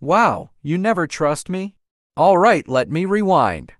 Wow, you never trust me? All right, let me rewind.